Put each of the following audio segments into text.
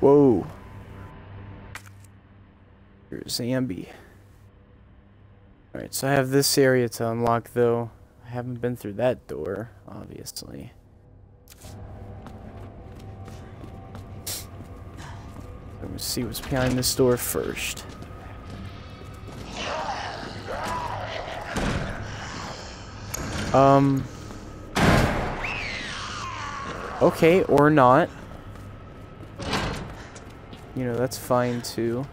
Whoa. Here's Zambi. Alright, so I have this area to unlock though. I haven't been through that door, obviously. Let me see what's behind this door first. Um. Okay, or not. You know, that's fine too.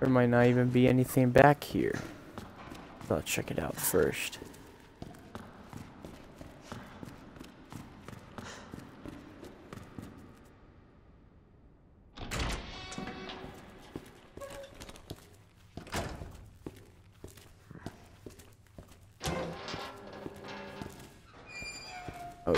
There might not even be anything back here. I'll check it out first. Oh.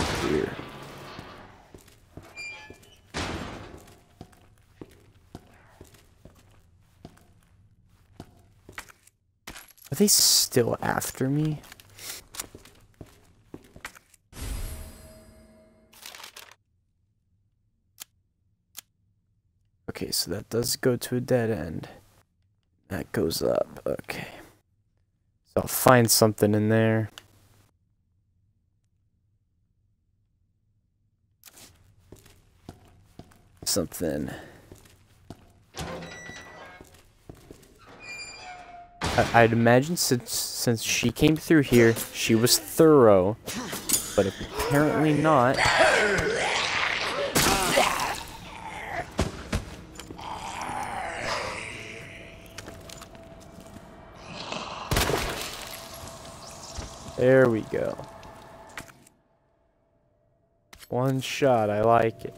Are they still after me? Okay, so that does go to a dead end. That goes up. Okay. So I'll find something in there. Something. I I'd imagine since since she came through here, she was thorough, but apparently not. There we go. One shot, I like it.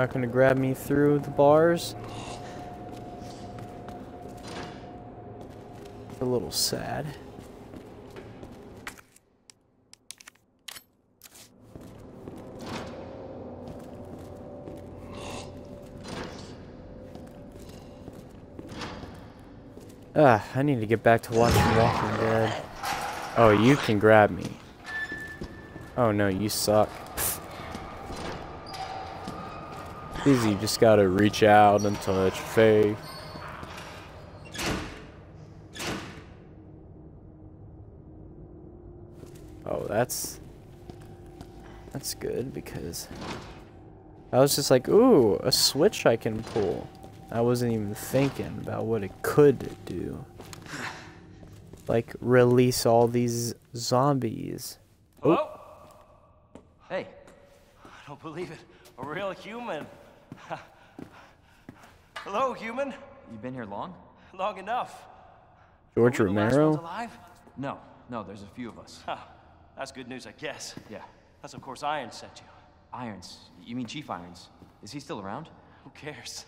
Not gonna grab me through the bars. A little sad. Ah, I need to get back to watching Walking Dead. Oh, you can grab me. Oh no, you suck. Easy, you just gotta reach out and touch faith. Oh, that's that's good because I was just like, ooh, a switch I can pull. I wasn't even thinking about what it could do. Like release all these zombies. Hello? Hey. I don't believe it. A real human. Hello, human. You been here long? Long enough. George Are we the Romero. alive? No, no, there's a few of us. Huh. That's good news, I guess. Yeah. That's of course Iron sent you. Irons. You mean Chief Irons? Is he still around? Who cares?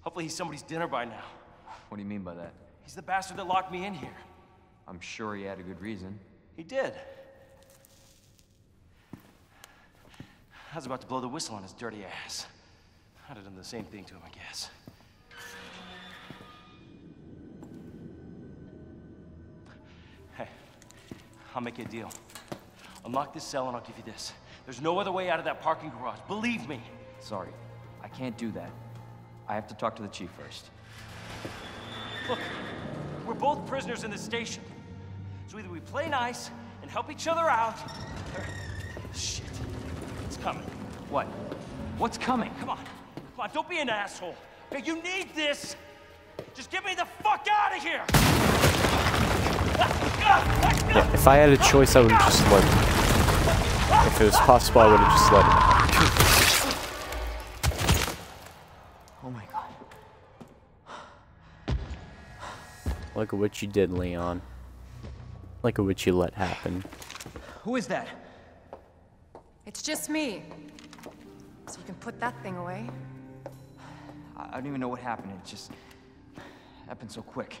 Hopefully he's somebody's dinner by now. What do you mean by that? He's the bastard that locked me in here. I'm sure he had a good reason. He did. I was about to blow the whistle on his dirty ass. I'd have done the same thing to him, I guess. I'll make you a deal. Unlock this cell and I'll give you this. There's no other way out of that parking garage. Believe me. Sorry, I can't do that. I have to talk to the chief first. Look, we're both prisoners in this station. So either we play nice and help each other out, or... Shit. It's coming. What? What's coming? Come on. Come on, don't be an asshole. Okay, you need this. Just get me the fuck out of here! Ah, ah, Yeah, if I had a choice, I would have just let him. If it was possible, I would have just let him. Oh my god. Look at what you did, Leon. Look at what you let happen. Who is that? It's just me. So you can put that thing away. I, I don't even know what happened. It just happened so quick.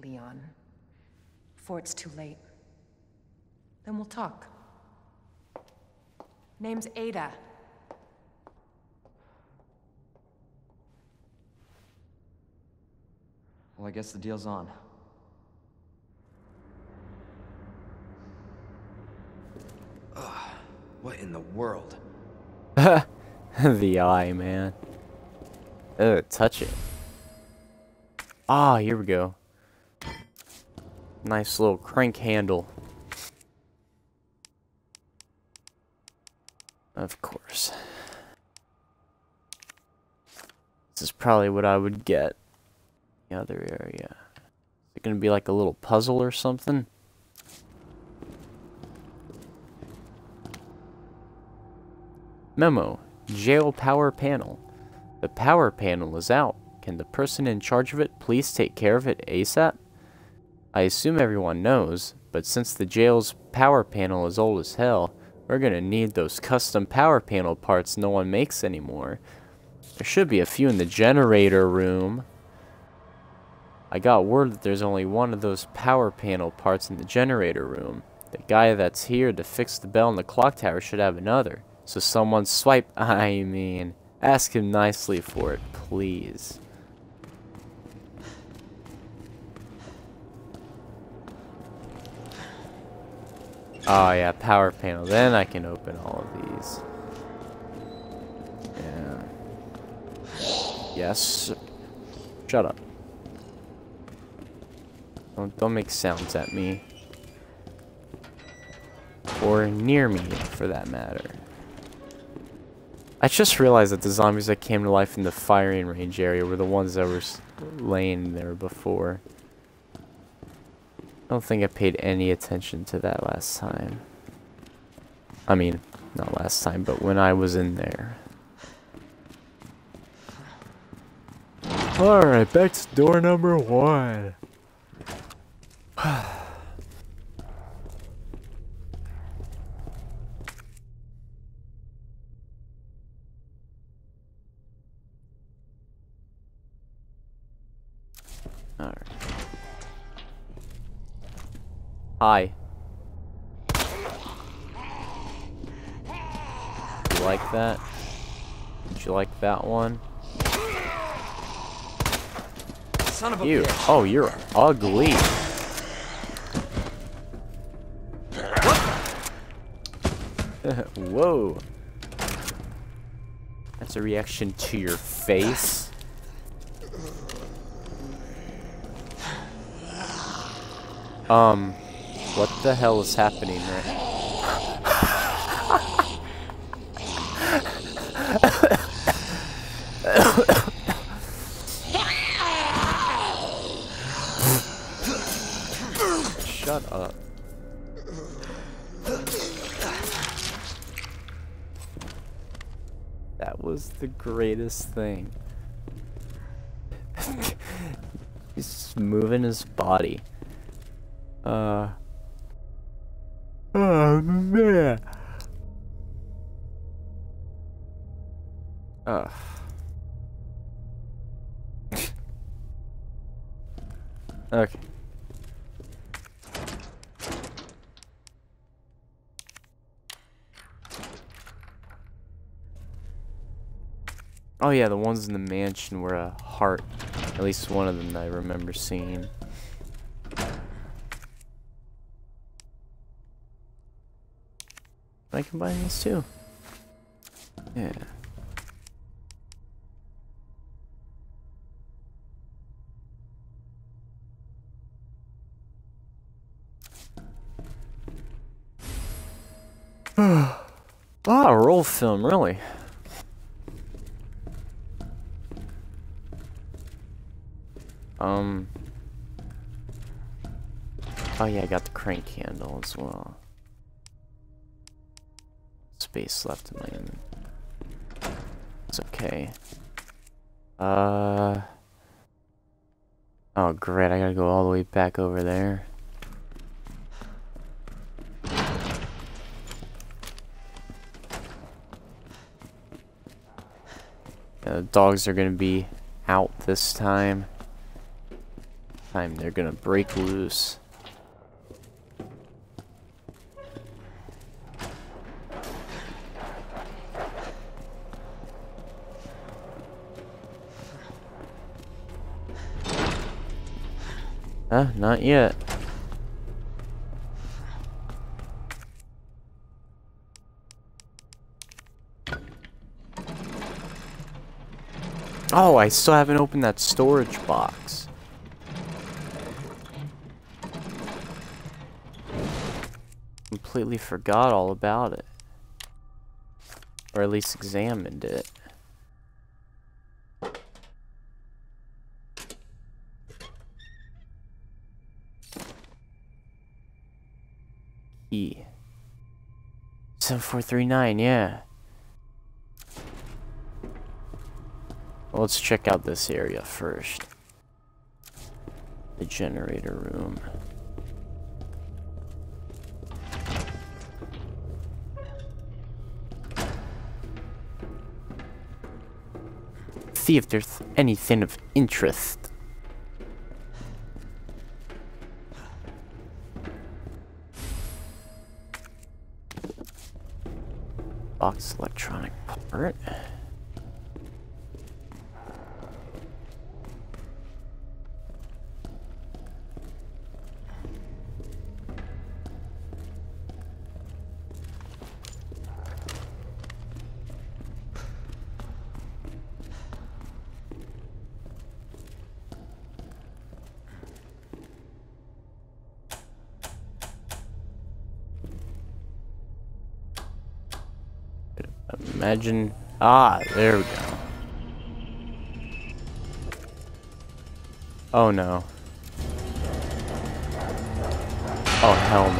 Leon. Before it's too late. Then we'll talk. Name's Ada. Well, I guess the deal's on. Ugh, what in the world? the eye, man. Ugh, touch it. Ah, here we go. Nice little crank handle. Of course. This is probably what I would get. The other area. Is it gonna be like a little puzzle or something? Memo. Jail power panel. The power panel is out. Can the person in charge of it please take care of it ASAP? I assume everyone knows, but since the jail's power panel is old as hell, we're gonna need those custom power panel parts no one makes anymore. There should be a few in the generator room. I got word that there's only one of those power panel parts in the generator room. The guy that's here to fix the bell in the clock tower should have another. So someone swipe, I mean, ask him nicely for it, please. Oh yeah, power panel. Then I can open all of these. Yeah. Yes. Shut up. Don't, don't make sounds at me. Or near me, for that matter. I just realized that the zombies that came to life in the firing range area were the ones that were laying there before. I don't think I paid any attention to that last time. I mean, not last time, but when I was in there. Alright, back to door number one. Hi. You like that? Did you like that one? Son of a You. bitch. Oh, you're ugly. Whoa. That's a reaction to your face. Um, what the hell is happening right Shut up. That was the greatest thing. He's moving his body. Oh man. Ugh. okay. Oh yeah, the ones in the mansion were a heart. At least one of them I remember seeing. I can I combine these two? Yeah. ah, roll film, really? Um. Oh yeah, I got the crank handle as well. Space left in my... It's okay. Uh... Oh, great. I gotta go all the way back over there. Yeah, the dogs are gonna be out this time. Time they're gonna break loose. Huh? Not yet. Oh, I still haven't opened that storage box. Completely forgot all about it. Or at least examined it. E. 7439, yeah. Let's check out this area first. The generator room. See if there's anything of interest. Box electronic part. Imagine. Ah, there we go. Oh no. Oh hell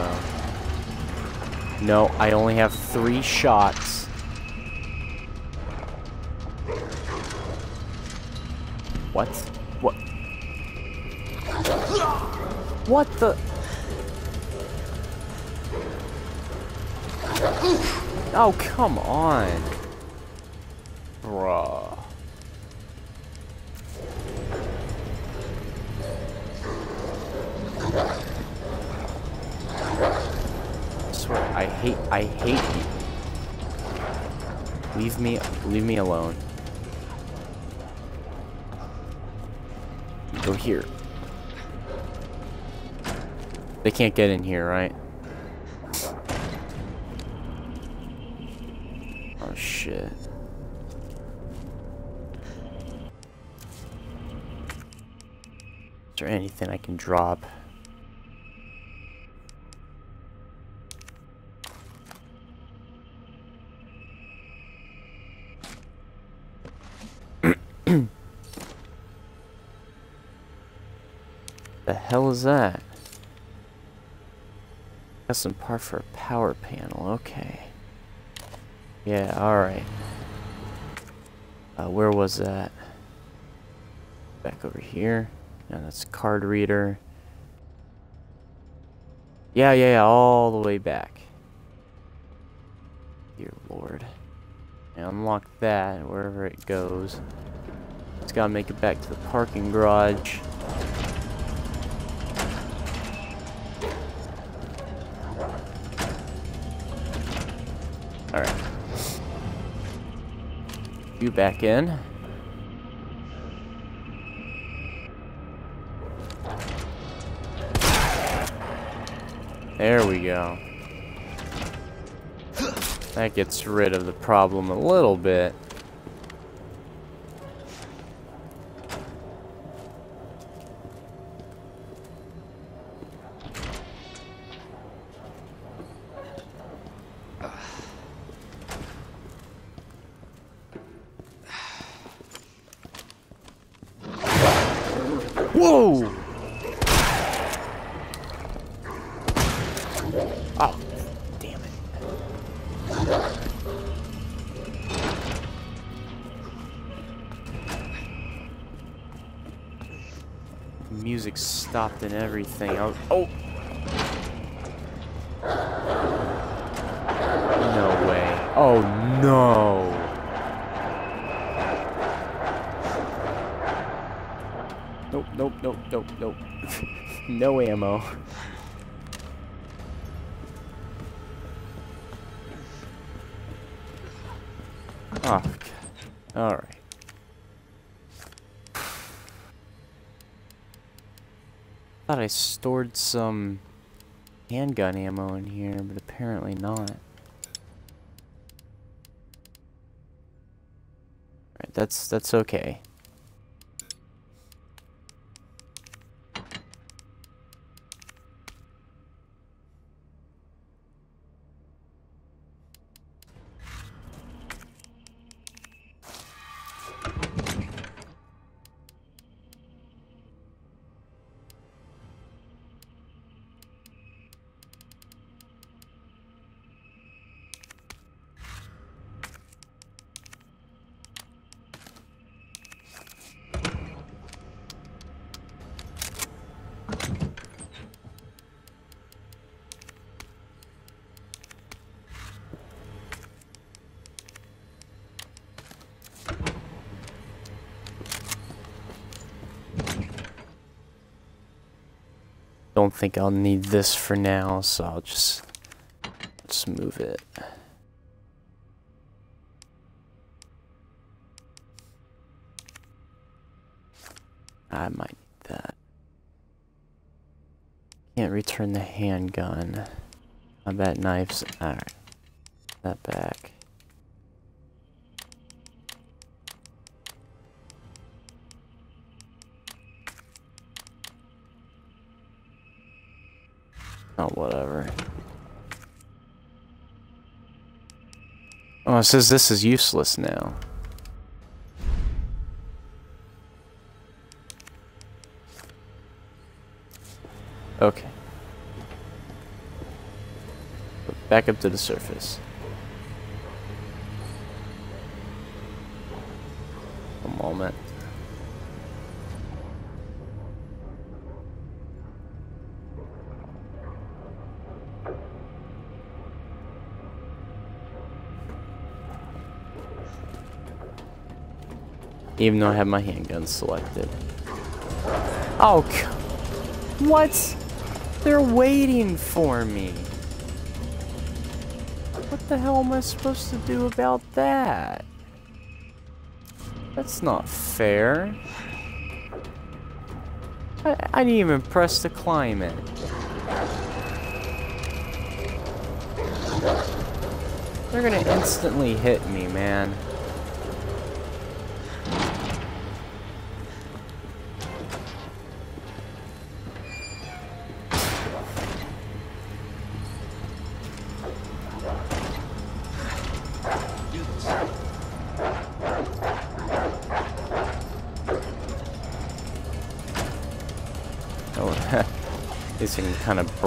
no. No, I only have three shots. What? What? What the? Oh, come on. Bruh. I swear, I hate, I hate you. Leave me, leave me alone. Go here. They can't get in here, right? Shit. Is there anything I can drop? the hell is that? Got some part for a power panel, okay. Yeah, alright. Uh, where was that? Back over here. Yeah, that's card reader. Yeah, yeah, yeah, all the way back. Dear Lord. And unlock that, wherever it goes. It's gotta make it back to the parking garage. Alright. You back in. There we go. That gets rid of the problem a little bit. Music stopped and everything. Was, oh! No way. Oh no! Nope, nope, nope, nope, nope. no ammo. I stored some handgun ammo in here, but apparently not. Right, that's that's okay. Don't think I'll need this for now, so I'll just just move it. I might need that. Can't return the handgun. Bet knives. Alright. That back. Oh, whatever. Oh, it says this is useless now. Okay. Back up to the surface. Even though I have my handgun selected. Oh, what? They're waiting for me. What the hell am I supposed to do about that? That's not fair. I, I didn't even press the climb it. They're gonna instantly hit me, man.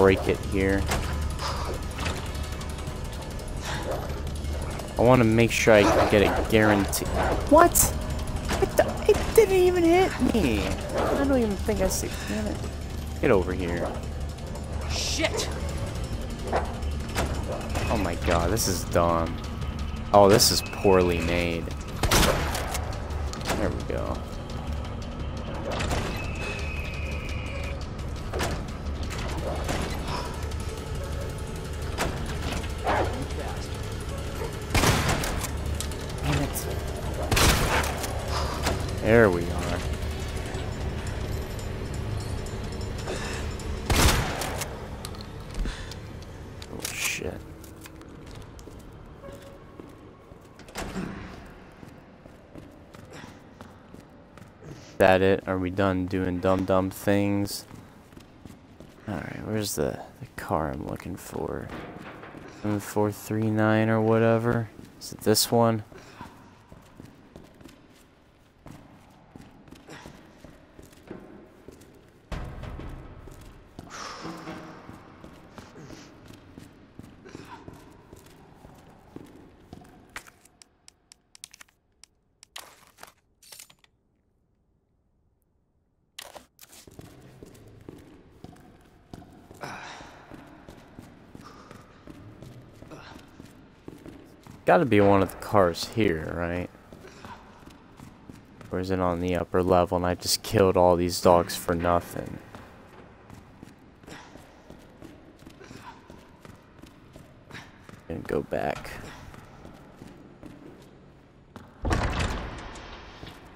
Break it here. I want to make sure I can get a guarantee. What? It, it didn't even hit me. I don't even think I see. Damn it. Get over here. Shit! Oh my god, this is dumb. Oh, this is poorly made. There we are. Oh shit. that it? Are we done doing dumb dumb things? Alright, where's the, the car I'm looking for? 7439 or whatever? Is it this one? Gotta be one of the cars here, right? Or is it on the upper level and I just killed all these dogs for nothing? And go back.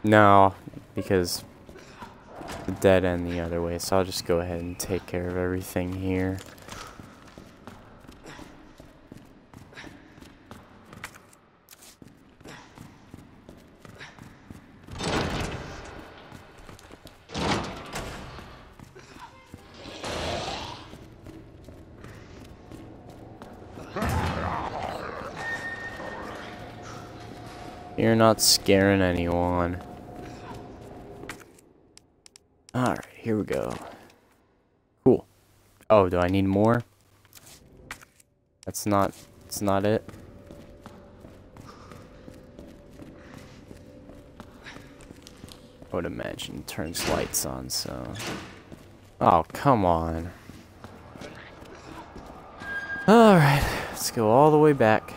No, because dead end the other way, so I'll just go ahead and take care of everything here. You're not scaring anyone. Alright, here we go. Cool. Oh, do I need more? That's not, that's not it. I would imagine turns lights on, so... Oh, come on. Alright, let's go all the way back.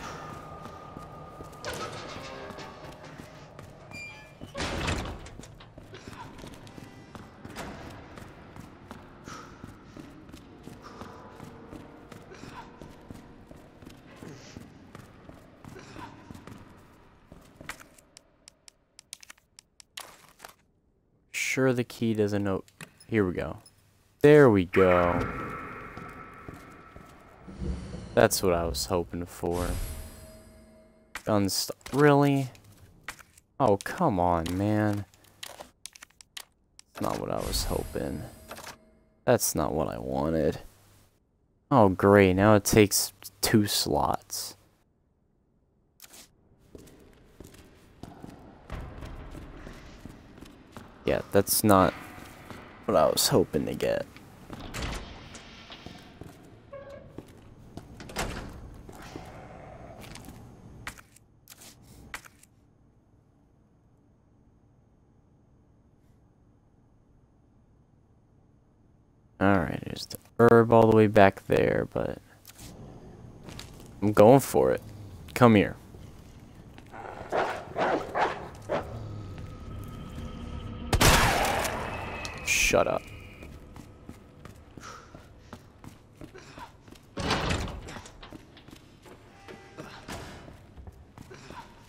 Key doesn't know. Here we go. There we go. That's what I was hoping for. Unst really? Oh, come on, man. That's not what I was hoping. That's not what I wanted. Oh, great. Now it takes two slots. Yeah, that's not what I was hoping to get. Alright, there's the herb all the way back there, but I'm going for it. Come here. Shut up.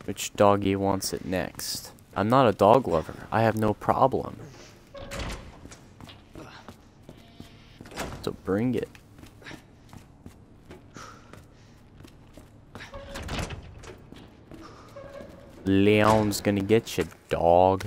Which doggy wants it next? I'm not a dog lover. I have no problem. So bring it. Leon's gonna get you, dog.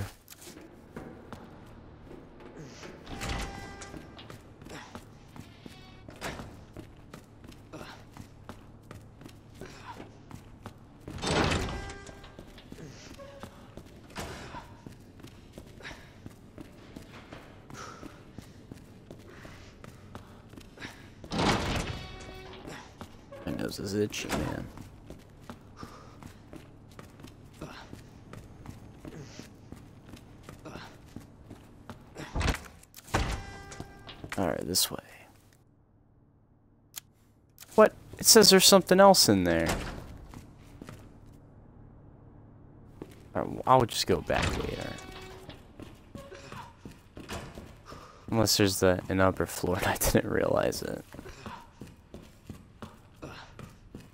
Says there's something else in there. I would just go back later. Unless there's the an upper floor and I didn't realize it.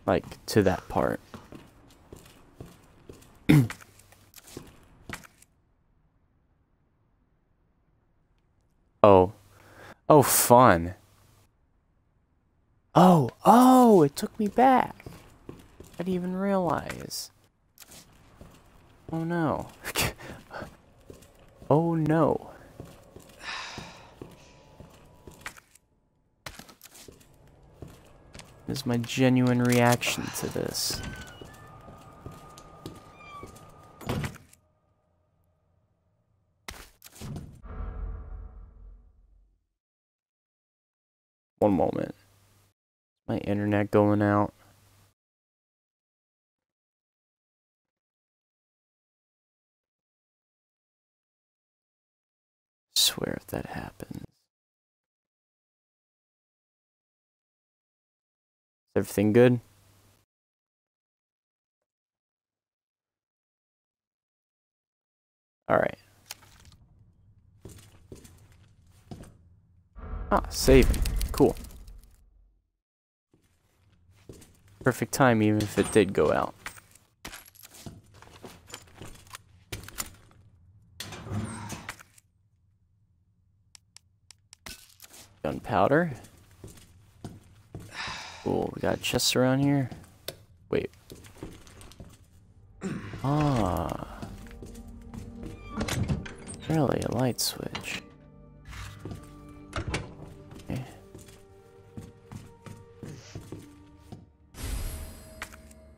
Like, to that part. oh. Oh, fun. Oh, oh, Oh, it took me back. I didn't even realize. Oh no. oh no. This is my genuine reaction to this. One moment my internet going out. Swear if that happens. Is everything good? All right. Ah, saving. Cool. Perfect time even if it did go out. Gunpowder. Cool, we got chests around here. Wait. Ah. Really, a light switch.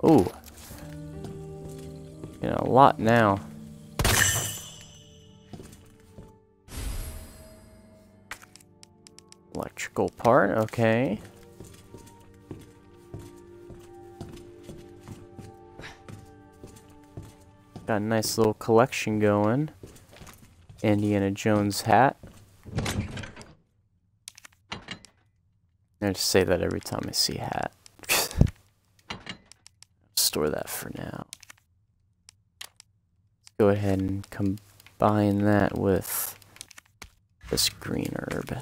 Ooh. You know, a lot now. Electrical part, okay. Got a nice little collection going. Indiana Jones hat. I just say that every time I see hat. Store that for now. Let's go ahead and combine that with this green herb.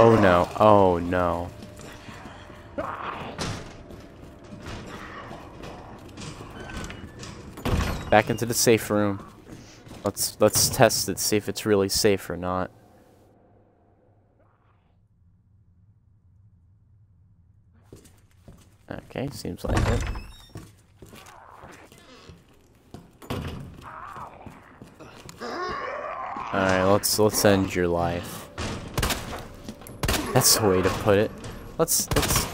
Oh no. Oh no. Back into the safe room. Let's let's test it, see if it's really safe or not. Okay, seems like it. Alright, let's let's end your life. That's the way to put it. Let's let's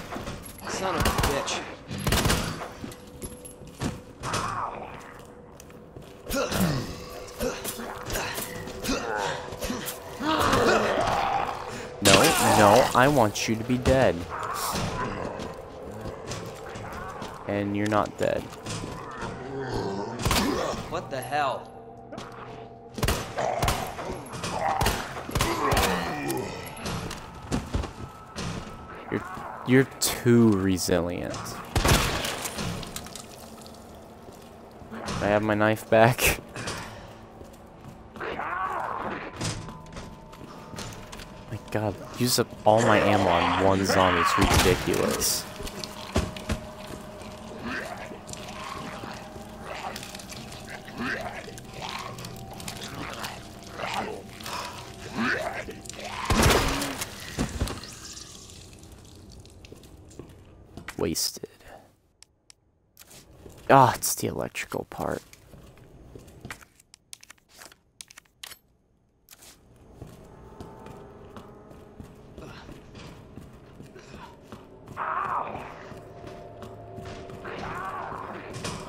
Son of a bitch. No, no, I want you to be dead. And you're not dead. What the hell? You're too resilient. I have my knife back. my god, use up all my ammo on one zombie, it's ridiculous. Ah, it's the electrical part.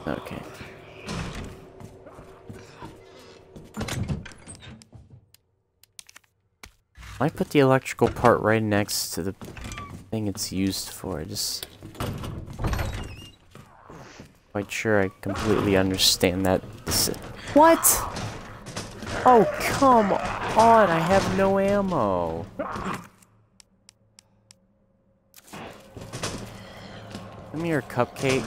Okay. I put the electrical part right next to the thing it's used for. Just quite sure I completely understand that. What? Oh, come on. I have no ammo. Give me your cupcake.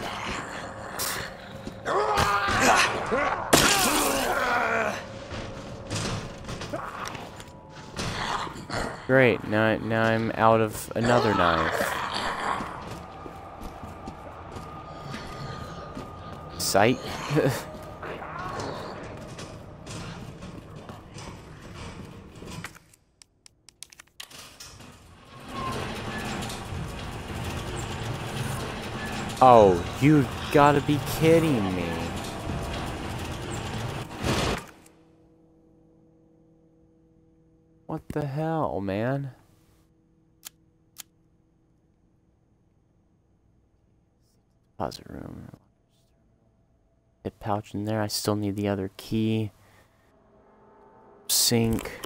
Great, now, now I'm out of another knife. Sight? oh, you gotta be kidding me. What the hell, man? Deposit room. Hip pouch in there. I still need the other key. Sink.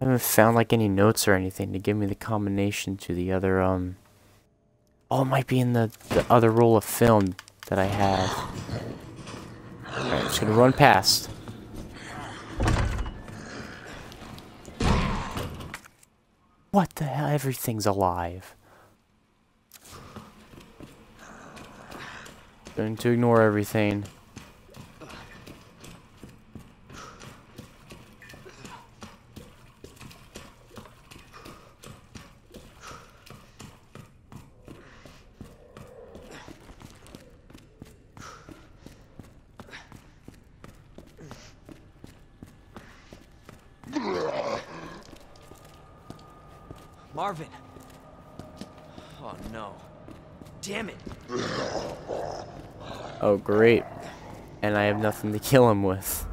I haven't found like any notes or anything to give me the combination to the other um Oh, it might be in the, the other roll of film that I have. Alright, I'm just gonna run past. What the hell? Everything's alive. Going to ignore everything. Marvin. Oh no. Damn it. Oh, great. And I have nothing to kill him with.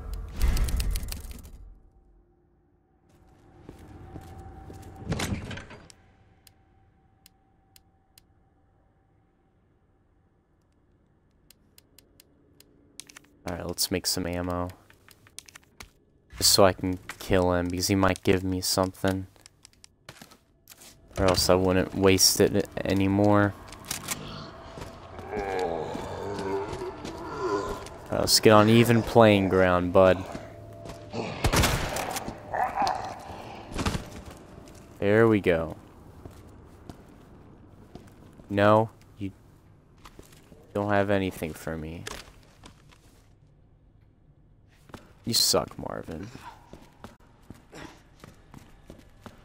Alright, let's make some ammo. Just so I can kill him, because he might give me something. Or else I wouldn't waste it anymore. Let's get on even playing ground, bud. There we go. No, you don't have anything for me. You suck, Marvin.